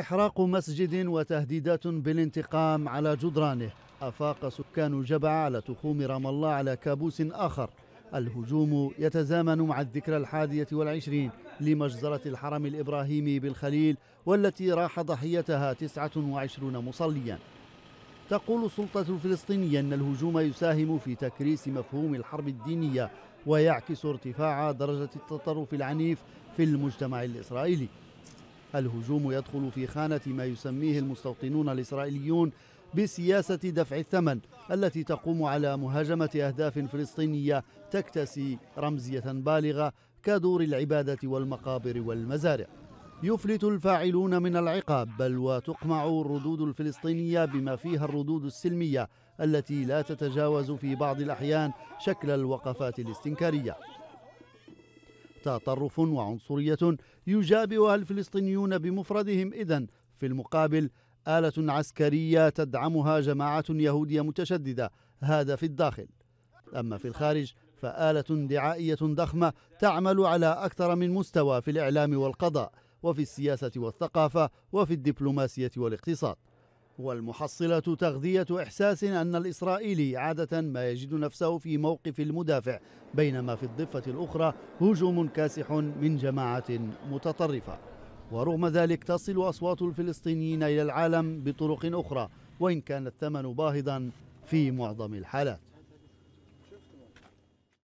إحراق مسجد وتهديدات بالانتقام على جدرانه. أفاق سكان جبع على تخوم رام الله على كابوس آخر. الهجوم يتزامن مع الذكرى الحادية والعشرين لمجزرة الحرم الإبراهيمي بالخليل والتي راح ضحيتها 29 مصليا. تقول السلطة الفلسطينية أن الهجوم يساهم في تكريس مفهوم الحرب الدينية ويعكس ارتفاع درجة التطرف العنيف في المجتمع الإسرائيلي. الهجوم يدخل في خانة ما يسميه المستوطنون الإسرائيليون بسياسة دفع الثمن التي تقوم على مهاجمة أهداف فلسطينية تكتسي رمزية بالغة كدور العبادة والمقابر والمزارع. يفلت الفاعلون من العقاب بل وتقمع الردود الفلسطينية بما فيها الردود السلمية التي لا تتجاوز في بعض الأحيان شكل الوقفات الاستنكارية. تطرف وعنصرية يجابهها الفلسطينيون بمفردهم. إذن في المقابل آلة عسكرية تدعمها جماعة يهودية متشددة. هذا في الداخل. أما في الخارج فآلة دعائية ضخمة تعمل على أكثر من مستوى في الإعلام والقضاء وفي السياسة والثقافة وفي الدبلوماسية والاقتصاد. والمحصلة تغذية إحساس أن الإسرائيلي عادة ما يجد نفسه في موقف المدافع بينما في الضفة الأخرى هجوم كاسح من جماعة متطرفة. ورغم ذلك تصل أصوات الفلسطينيين إلى العالم بطرق أخرى وإن كان الثمن باهظا في معظم الحالات.